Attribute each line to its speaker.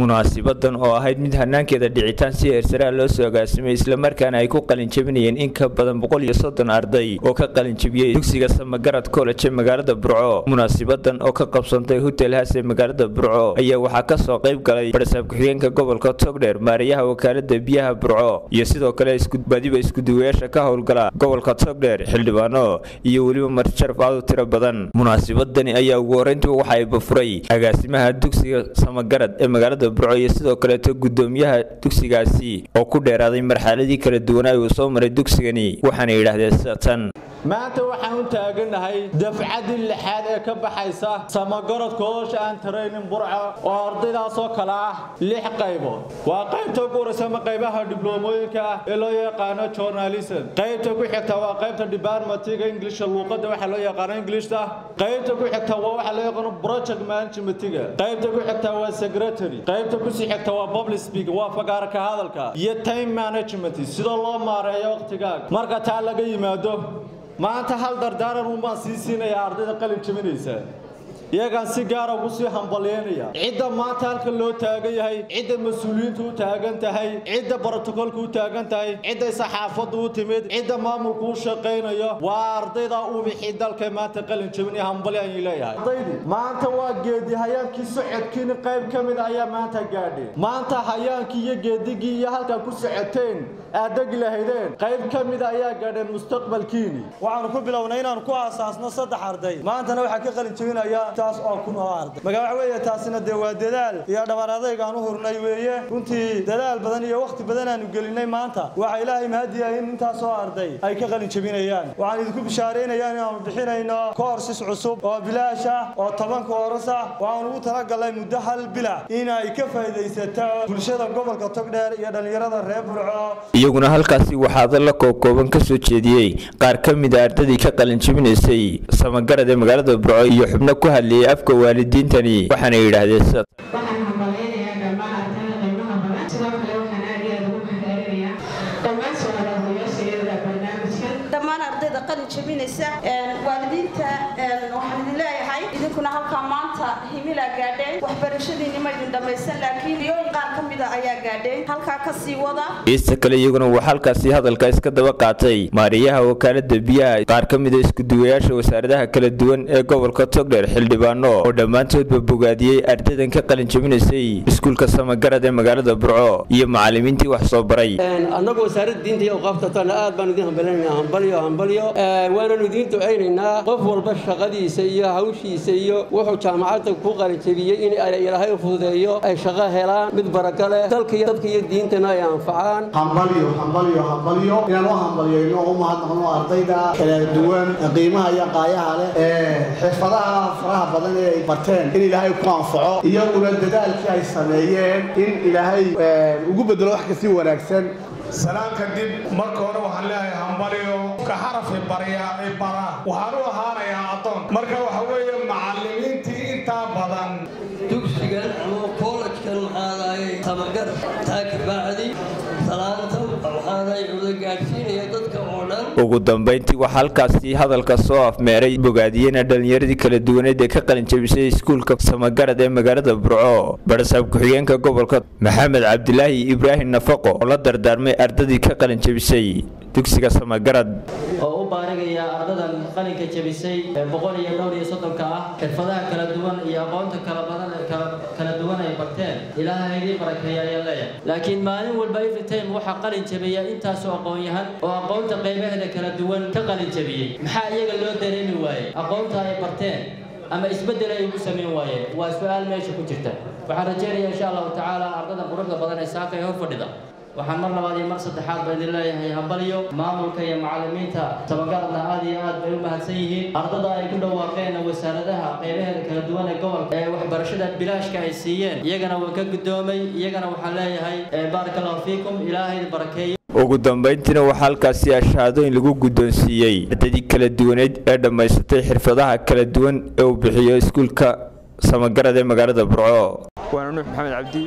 Speaker 1: munaasibadan oo ahayd mid hanaankeeda dhicitaan si heersaraa loo soo agaasimay islamarkaana ay ku qalinjabinayeen in ka badan boqol iyo soddon arday oo ka qalinjabiyey dugsiga samagarad ee magaalada burco. Munaasibadan oo ka qabsantay hotel haas ee magaalada burco ayaa waxaa ka soo qayb galay barasaab ku-xigeenka gobolka togdheer maariyaha wakaalada biyaha burco iyo sidoo kale badiba iskuduwayaasha ka howlgala gobolka togdheer xildhibaano iyo weliba marjaraf aad u tiro badan. Munaasibadani ayaa ugu horeyntiba waxa ay bafuray agaasimaha dugsiga samagarad ee magaalada burco iyo sidoo kaleeto gudoomiyaha dugsigaasi oo ku dheeraaday marxaladii kala duwanaa uu soo maray dugsigani waxaana yidhaahdeen sida tan
Speaker 2: maanta waxaan u taaganahay dafcaddii lixaad ee ka baxaysa samagorod college and training burco oo ardaydaasoo kale ah lix qaybood waa qaybta ugu horeysa ama qaybaha dibloomooyinka ah ee loo yaqaano journalism qaybta ku xigta waa qaybta departmentiga inglisha luuqadda waxa loo yaqaano englishta qaybta ku xigta waa waxa loo yaqaano project managementiga qaybta ku xigta waa secretary qaybta ku sii xigta waa public speaking waa fagaarka hadalka iyo time management sida loo maareeyo waqtigaaga marka taa laga yimaado maanta hal dardaaran uunbaan sii siinayaa ardayda qalin jabinaysa. Iyagaan si gaara ugu sii hambalyeynaya. Cidda maanta halka loo taagan yahay cidda mas'uuliyiintu u taagan tahay cidda brotokolka u taagan tahay cidday saxaafaddu u timid cidda maamulku u shaqaynayo waa ardayda ubixii dalka maanta qalin jabinaya hambalyo ayay leeyahay. Ardaydii maanta waa geedi hayaankii socodkiina qayb ka mid ayaa maanta gaadheen maanta hayaankii iyo geedigii iyo halkaa ku socoteen aad degi lahaydeen qayb ka mid ayaa gaadheen mustaqbalkiini.
Speaker 3: Waxaanu ku bilownay inaanu ku aasaasno saddex arday. Maantana waxaa ka qalin jabinaya oo kun oo arday. Marka waxa weeye taasina dee waa dadaal iyo dhabar adayg aan u hurnay weeye. Runtii dadaal badan iyo wakhti badan aanu gelinay maanta. Waxa ilaahay mahadiya in intaasoo arday ay ka qalin jabinayaan waxaan idinku bishaaraynayaan inaanu bixinayno koorsis cusub oo bilaash ah oo tobanka horas ah. Waxaan ugu talagalnay muddo hal bilac in ay ka faa'iidaysato bulshada gobolka togdheer iyo dhallinyarada reer burco
Speaker 1: iyaguna halkaasi waxaa hadalla koobkooban ka soo jeediyey qaar ka mid a ardadii ka qalin jabinaysay samagarad ee magaalada burco iyo xubno ku hadlay afka waalidiintani waxaana yidhaahdeen sida
Speaker 4: waxaan hambaleynayaa dhammaan ardayda qiimaha badan sidoo kale waxaan aad iyo aad ugu mahadcelinayaa dhammaan soomaaliyaasheeda barnaamijkan
Speaker 5: dhammaan jabinaysa waalidiinta waxaan idin leeyahay. Idinkuna halkaa maanta himila gaadheen. Waxbarashadiinni ma idin dhammaysan laakiin iyooyin qaar ka mida ayaa gaadheen. Halkaa ka sii wada.
Speaker 1: Geesta kale iyaguna waa halkaasi hadalka iska daba qaatay. Maariyaha wakaalada biyaha qaar ka mida iskuduwayaasha wasaaradaha kala duwan ee gobolka togdheer xildhibaano oo dhammaantoodba bogaadiyey ardaydan ka qalin jabinaysay iskuulka samagarad ee magaalada burco iyo macalimiintii wax soo baray
Speaker 6: waananu idiin ducaynaynaa qof walba shaqadiisa iyo hawshiisa iyo wuxuu jaamacadda ku qalinjabiyey in ilaahay fududeeyo ay shaqo helaan mid baraka leh. Dalka iyo dadka iyo diintana ay anfacaan.
Speaker 7: Hambalyo hambalyo hambalyo inaan u hambalyayno u mahadnaqno ardayda kala duwan qiimaha iyo qaayaha leh ee xirfadaha faraha badan ee ay barteen in ilaahay ku anfaco iyaguna dadaalkii ay sameeyeen in ilaahay ugu bedelo wax ka sii wanaagsan
Speaker 8: salaan kadib marka hore waxaan leeyahay hambalyo ka xarafi barya i bara waxaan u ahaanayaa addoon marka waxa weeye macallimiintii intaa badan.
Speaker 9: Dugsigan ama koolajkan maxaadaayay samagar taa salaanta maxaadaay cuda gaadhsiinaya
Speaker 1: ugu dambayntii waxaa halkaasi hadalka soo afmeeray bogaadiyena dhallinyaradii kala duwaneed ee ka qalin jabisay iskuulka samagarad ee magaalada burco. Barasaab ku-xigeenka gobolka maxamed cabdilaahi ibraahim nafaqo oo la dardaarmay ardadii ka qalin jabisay dugsiga samagarad.
Speaker 10: Oo u baarigaya ardadan qalinka jabisay ee boqol iyo dhowr iyo soddonka ah xirfadaha kala duwan iyo aqoonta kala badan kala duwan ay barteen. Ilaaha idii barakeeya ayaa leeyahay. Laakiin maalin walba every waxaa qalin jabiya intaasoo aqoon-yahan oo aqoonta qaybaheeda kala duwan ka qalin maxaa iyaga loo dareemi waayey aqoonta ay barteen ama isbeddel ay ugu samayn waayeen waa su'aal meesha ku jirta. Waxaan rajaynayaa insha allahu tacaala ardada quruxda badan ee saaka ee hor fadhida. Waxaan mar labaad iyo mar saddexaad baa idin leeyahay hambalyo maamulka iyo macallimiinta. Tabagaradna aad iyo aad bay u mahadsan yihiin. Ardada ay ku dhawaaqeen wasaaradaha qaybaheeda kala duwan ee gobolka ee waxbarashada bilaashka ay siiyeen. Iyagana waan ka guddoomay. Iyagana waxaan leeyahay baaraka fiikum ilaahay barakeeyo
Speaker 1: ugu dambayntiina waxaa halkaasi ashaadooyin lagu guddoonsiiyey ardadii kala duwaneed ee dhammaysatay xirfadaha kala duwan ee uu bixiyo iskuulka samagarad ee magaalada burco.
Speaker 11: Waana nuux maxamed cabdi